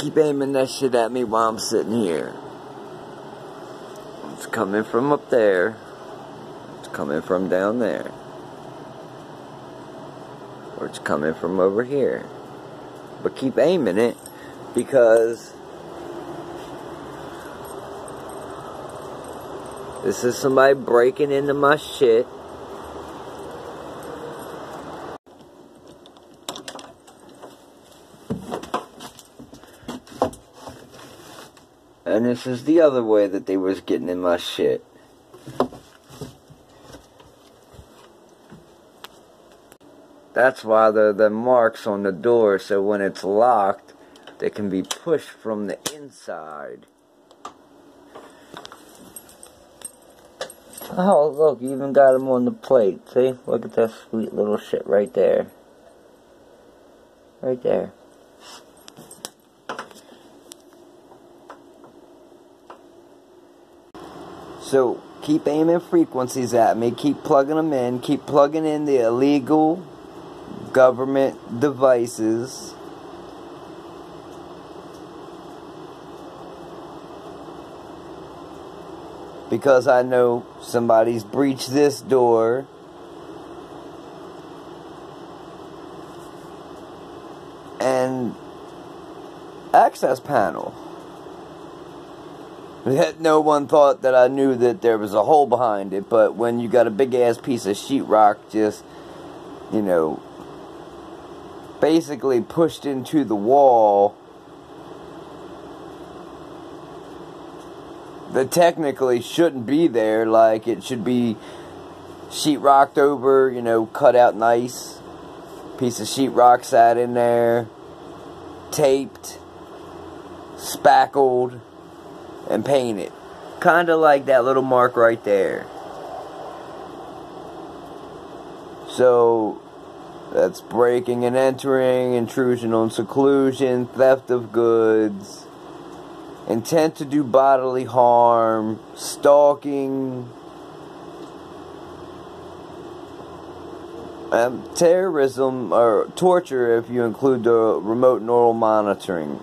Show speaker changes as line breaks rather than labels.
Keep aiming that shit at me while I'm sitting here. It's coming from up there. It's coming from down there. Or it's coming from over here. But keep aiming it because this is somebody breaking into my shit. And this is the other way that they was getting in my shit. That's why there are the marks on the door so when it's locked, they can be pushed from the inside. Oh, look, you even got them on the plate. See? Look at that sweet little shit right there. Right there. So, keep aiming frequencies at me. Keep plugging them in. Keep plugging in the illegal government devices. Because I know somebody's breached this door. And access panel. No one thought that I knew that there was a hole behind it, but when you got a big ass piece of sheetrock just, you know, basically pushed into the wall that technically shouldn't be there. Like it should be sheetrocked over, you know, cut out nice. Piece of sheetrock sat in there, taped, spackled, and paint it. Kind of like that little mark right there. So that's breaking and entering, intrusion on seclusion, theft of goods, intent to do bodily harm, stalking, um, terrorism or torture if you include the remote neural monitoring.